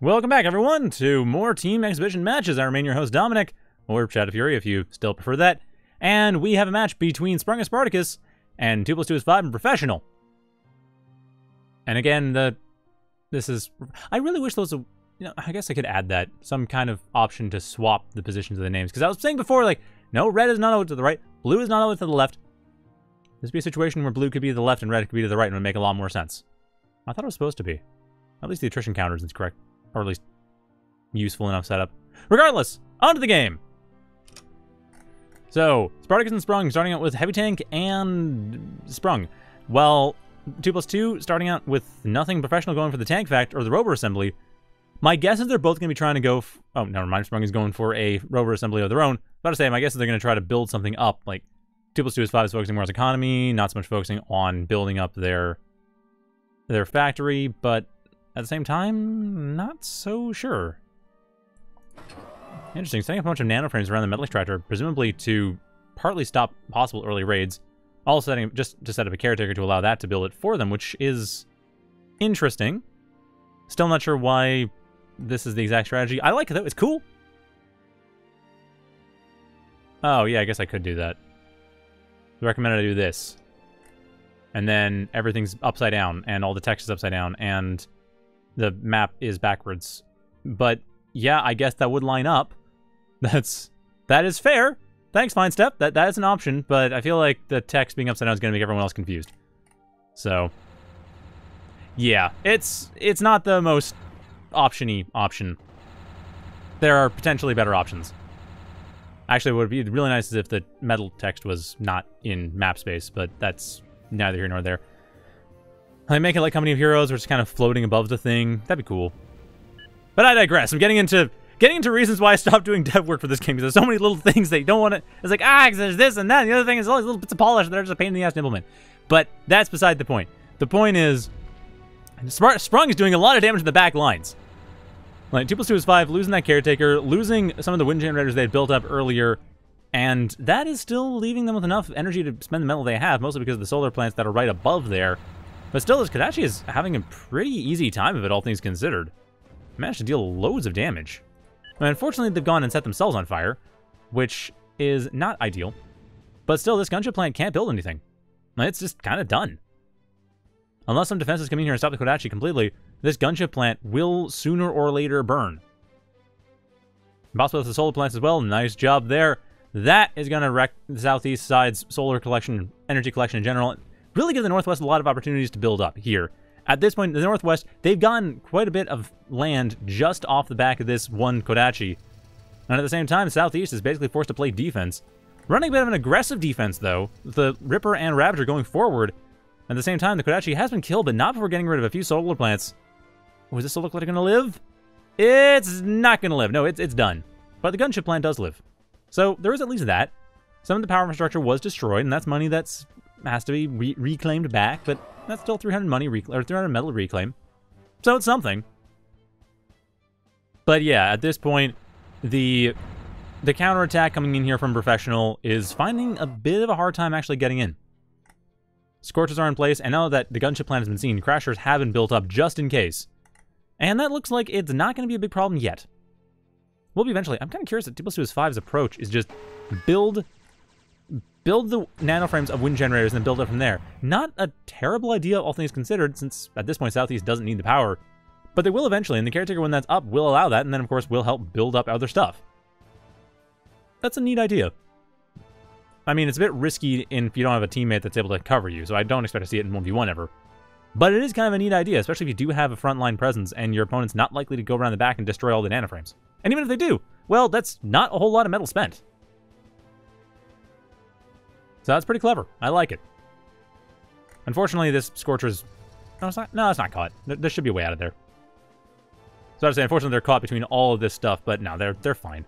Welcome back, everyone, to more Team Exhibition matches. I remain your host, Dominic, or Shadow Fury if you still prefer that. And we have a match between Sprung and Spartacus and 2 plus 2 is 5 and Brofessional. And again, the this is... I really wish those... You know, I guess I could add that. Some kind of option to swap the positions of the names. Because I was saying before, like, no, red is not always to the right, blue is not always to the left. This would be a situation where blue could be to the left and red could be to the right and it would make a lot more sense. I thought it was supposed to be. At least the attrition counters is correct. Or at least useful enough setup. Regardless, on to the game! So, Spartacus and Sprung starting out with Heavy Tank and Sprung. Well, 2 plus 2 starting out with nothing Brofessional going for the tank fact or the rover assembly. My guess is they're both going to be trying to go... oh, never mind. Sprung is going for a rover assembly of their own. About to say, my guess is they're going to try to build something up. Like, 2 plus 2 is 5 is focusing more on economy, not so much focusing on building up their their factory, but at the same time, not so sure. Interesting. Setting up a bunch of nanoframes around the metal extractor, presumably to partly stop possible early raids. also setting just to set up a caretaker to allow that to build it for them, which is interesting. Still not sure why this is the exact strategy. I like it though. It's cool. Oh, yeah, I guess I could do that. I recommend I do this. And then everything's upside down, and all the text is upside down, and the map is backwards. But yeah, I guess that would line up. That's that is fair. Thanks, Fine Step. That that is an option, but I feel like the text being upside down is going to make everyone else confused. So, yeah, it's it's not the most optiony option. There are potentially better options. Actually, what would be really nice is if the metal text was not in map space, but that's neither here nor there. I make it like Company of Heroes, where it's kind of floating above the thing. That'd be cool. But I digress. I'm getting into getting into reasons why I stopped doing dev work for this game because there's so many little things that you don't want to. It's like ah, there's this and that. And the other thing is all these little bits of polish that are just a pain in the ass to implement. But that's beside the point. The point is, Sprung is doing a lot of damage to the back lines. Like 2 plus 2 is 5, losing that caretaker, losing some of the wind generators they had built up earlier, and that is still leaving them with enough energy to spend the metal they have, mostly because of the solar plants that are right above there. But still, this Kodachi is having a pretty easy time of it, all things considered. Managed to deal loads of damage. And unfortunately, they've gone and set themselves on fire, which is not ideal. But still, this gunship plant can't build anything. It's just kind of done. Unless some defenses come in here and stop the Kodachi completely, this gunship plant will sooner or later burn. Possibly with the solar plants as well. Nice job there. That is going to wreck the southeast side's solar collection, energy collection in general really give the Northwest a lot of opportunities to build up here. At this point, the Northwest, they've gotten quite a bit of land just off the back of this one Kodachi. And at the same time, Southeast is basically forced to play defense. Running a bit of an aggressive defense, though, the Ripper and Ravager going forward. At the same time, the Kodachi has been killed, but not before getting rid of a few solar plants. Oh, does this look like it's going to live? It's not going to live. No, it's, it's done. But the gunship plant does live. So there is at least that. Some of the power infrastructure was destroyed, and that's money that's has to be re reclaimed back, but that's still 300 money or 300 metal reclaim. So it's something. But yeah, at this point, the the counterattack coming in here from Brofessional is finding a bit of a hard time actually getting in. Scorches are in place, and now that the gunship plan has been seen, Crashers have been built up just in case. And that looks like it's not going to be a big problem yet. We'll be eventually. I'm kind of curious that 2 plus 2 is 5's approach is just build build the nanoframes of wind generators and then build it from there. Not a terrible idea, all things considered, since at this point Southeast doesn't need the power. But they will eventually, and the caretaker, when that's up, will allow that, and then, of course, will help build up other stuff. That's a neat idea. I mean, it's a bit risky if you don't have a teammate that's able to cover you, so I don't expect to see it in 1v1 ever. But it is kind of a neat idea, especially if you do have a frontline presence and your opponent's not likely to go around the back and destroy all the nanoframes. And even if they do, well, that's not a whole lot of metal spent. So that's pretty clever. I like it. Unfortunately, this Scorcher's... No, it's not, no, it's not caught. There, there should be a way out of there. So I was saying, unfortunately, they're caught between all of this stuff, but no, they're, they're fine.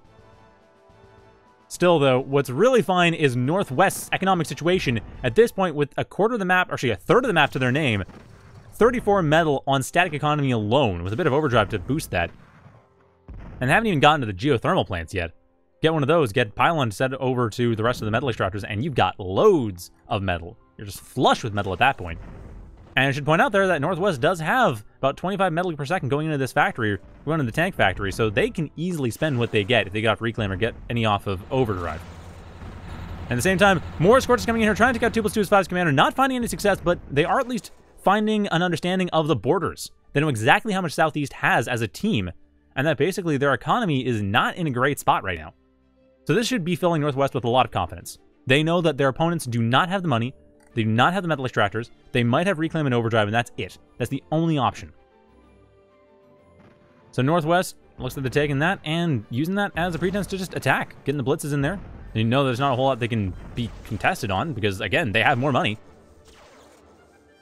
Still, though, what's really fine is Northwest's economic situation. At this point, with a quarter of the map, actually a third of the map to their name, 34 metal on static economy alone, with a bit of overdrive to boost that. And haven't even gotten to the geothermal plants yet. Get one of those, get pylon set over to the rest of the metal extractors, and you've got loads of metal. You're just flush with metal at that point. And I should point out there that Northwest does have about 25 metal per second going into this factory, going into the tank factory, so they can easily spend what they get if they get off Reclaim or get any off of Overdrive. At the same time, more Scorches coming in here trying to take out 2 plus 2's 5's commander, not finding any success, but they are at least finding an understanding of the borders. They know exactly how much Southeast has as a team, and that basically their economy is not in a great spot right now. So this should be filling Northwest with a lot of confidence. They know that their opponents do not have the money, they do not have the metal extractors. They might have reclaim and overdrive, and that's it. That's the only option. So Northwest looks like they're taking that and using that as a pretense to just attack, getting the blitzes in there. And you know there's not a whole lot they can be contested on because, again, they have more money.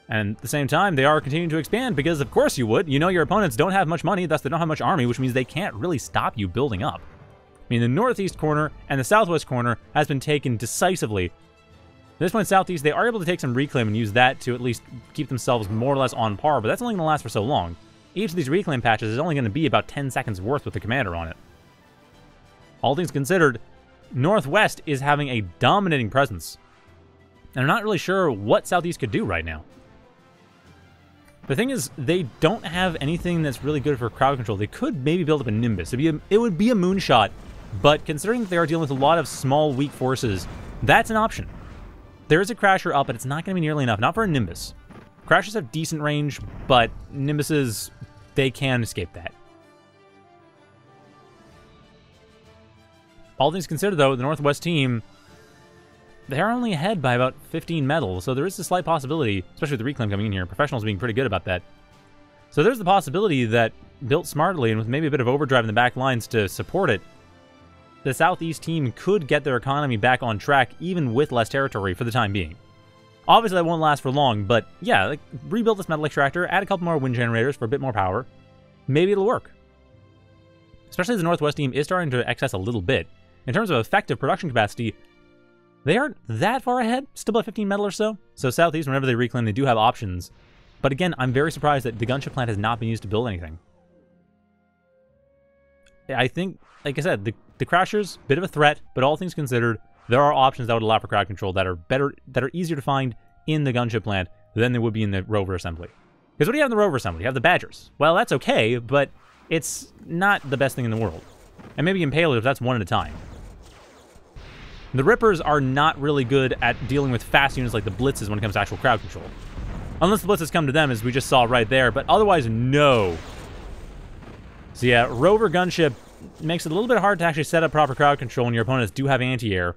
And at the same time, they are continuing to expand because, of course, you would. You know your opponents don't have much money, thus they don't have much army, which means they can't really stop you building up. I mean, the northeast corner and the southwest corner has been taken decisively this point, Southeast, they are able to take some Reclaim and use that to at least keep themselves more or less on par, but that's only going to last for so long. Each of these Reclaim patches is only going to be about 10 seconds worth with the Commander on it. All things considered, Northwest is having a dominating presence. And I'm not really sure what Southeast could do right now. The thing is, they don't have anything that's really good for crowd control. They could maybe build up a Nimbus. It'd be a, it would be a moonshot, but considering that they are dealing with a lot of small, weak forces, that's an option. There is a Crasher up, but it's not going to be nearly enough. Not for a Nimbus. Crashers have decent range, but Nimbuses, they can escape that. All things considered, though, the Northwest team, they're only ahead by about 15 medals, so there is a slight possibility, especially with the Reclaim coming in here, Brofessional's being pretty good about that. So there's the possibility that, built smartly and with maybe a bit of overdrive in the back lines to support it, the Southeast team could get their economy back on track even with less territory for the time being. Obviously, that won't last for long, but yeah, like, rebuild this metal extractor, add a couple more wind generators for a bit more power. Maybe it'll work. Especially the Northwest team is starting to excess a little bit. In terms of effective production capacity, they aren't that far ahead, still about 15 metal or so. So Southeast, whenever they reclaim, they do have options. But again, I'm very surprised that the gunship plant has not been used to build anything. I think, like I said, the the Crashers, bit of a threat, but all things considered, there are options that would allow for crowd control that are better, that are easier to find in the gunship plant than they would be in the rover assembly. Because what do you have in the rover assembly? You have the Badgers. Well, that's okay, but it's not the best thing in the world. And maybe Impaler, if that's one at a time. The Rippers are not really good at dealing with fast units like the Blitzes when it comes to actual crowd control. Unless the Blitzes come to them, as we just saw right there, but otherwise, no. So yeah, Rover Gunship makes it a little bit hard to actually set up proper crowd control when your opponents do have anti-air.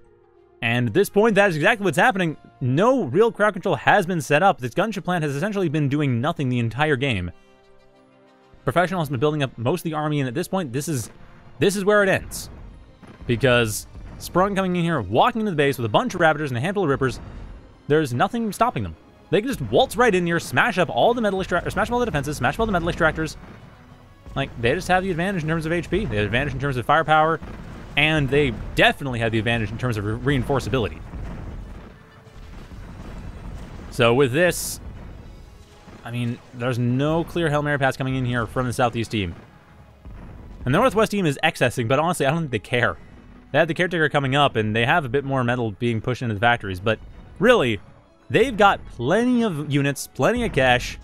And at this point, that is exactly what's happening. No real crowd control has been set up. This gunship plant has essentially been doing nothing the entire game. Brofessional has been building up most of the army, and at this point, this is this is where it ends. Because Sprung coming in here, walking into the base with a bunch of Ravagers and a handful of Rippers, there's nothing stopping them. They can just waltz right in here, smash up all the metal extractors, smash up all the defenses, smash up all the metal extractors, like, they just have the advantage in terms of HP. They have the advantage in terms of firepower. And they definitely have the advantage in terms of re reinforceability. So with this, I mean, there's no clear Hail Mary pass coming in here from the Southeast team. And the Northwest team is excessing, but honestly, I don't think they care. They have the Caretaker coming up, and they have a bit more metal being pushed into the factories, but really, they've got plenty of units, plenty of cash,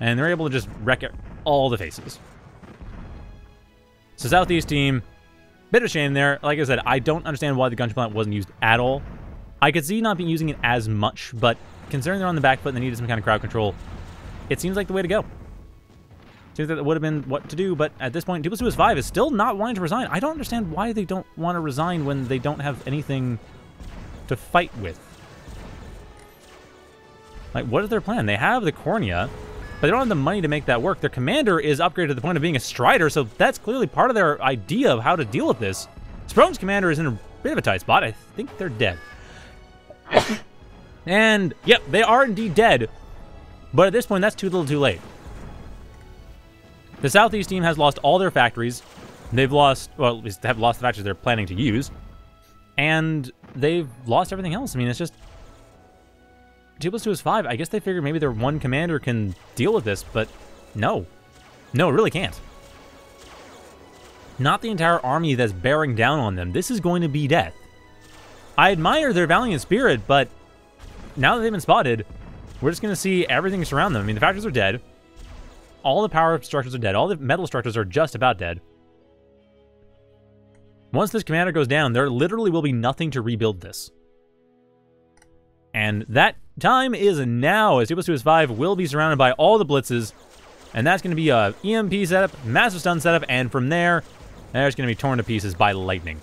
and they're able to just wreck all the faces. So Southeast team, bit of shame there. Like I said, I don't understand why the gunship plant wasn't used at all. I could see not being using it as much, but considering they're on the back foot and they needed some kind of crowd control, it seems like the way to go. Seems that it would have been what to do, but at this point, 2 plus 2 is 5 is still not wanting to resign. I don't understand why they don't want to resign when they don't have anything to fight with. Like, what is their plan? They have the Cornea but they don't have the money to make that work. Their commander is upgraded to the point of being a Strider, so that's clearly part of their idea of how to deal with this. Sprung's commander is in a bit of a tight spot. I think they're dead. and, yep, they are indeed dead. But at this point, that's too little too late. The Southeast team has lost all their factories. They've lost, well, at least have lost the factories they're planning to use. And they've lost everything else. I mean, it's just 2 plus 2 is 5. I guess they figured maybe their one commander can deal with this, but no. No, it really can't. Not the entire army that's bearing down on them. This is going to be death. I admire their valiant spirit, but now that they've been spotted, we're just going to see everything surround them. I mean, the factories are dead. All the power structures are dead. All the metal structures are just about dead. Once this commander goes down, there literally will be nothing to rebuild this. And that time is now, as 2 plus 2 is 5 will be surrounded by all the blitzes. And that's going to be a EMP setup, massive stun setup, and from there, there's going to be torn to pieces by lightning.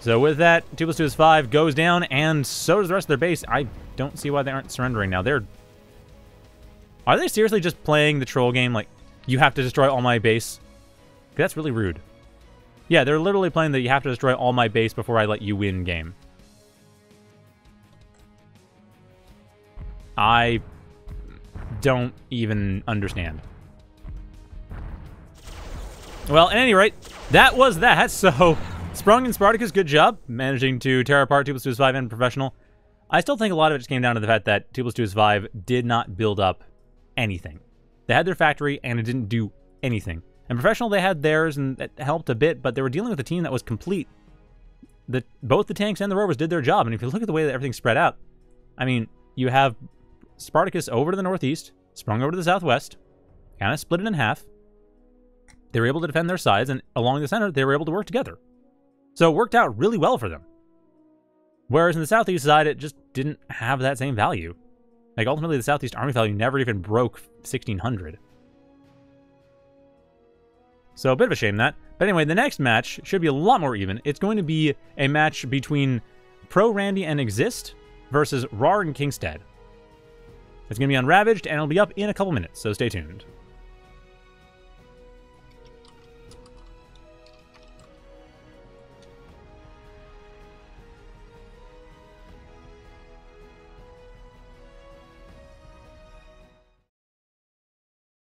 So with that, 2 plus 2 is 5 goes down, and so does the rest of their base. I don't see why they aren't surrendering now. They're... Are they seriously just playing the troll game? Like, you have to destroy all my base? That's really rude. Yeah, they're literally playing that you have to destroy all my base before I let you win game. I don't even understand. Well, at any rate, that was that. So, Sprung and Spartacus, good job managing to tear apart 2 plus 2 is 5 and Brofessional. I still think a lot of it just came down to the fact that 2 plus 2 is 5 did not build up anything. They had their factory, and it didn't do anything. And Brofessional, they had theirs, and it helped a bit, but they were dealing with a team that was complete. The, both the tanks and the rovers did their job, and if you look at the way that everything's spread out, I mean, you have Spartacus over to the northeast, sprung over to the southwest, kind of split it in half. They were able to defend their sides, and along the center, they were able to work together. So it worked out really well for them. Whereas in the southeast side, it just didn't have that same value. Like, ultimately, the southeast army value never even broke 1600. So a bit of a shame that. But anyway, the next match should be a lot more even. It's going to be a match between Pro Randy and Exist versus Rar and Kingstead. It's going to be on Ravaged, and it'll be up in a couple minutes, so stay tuned.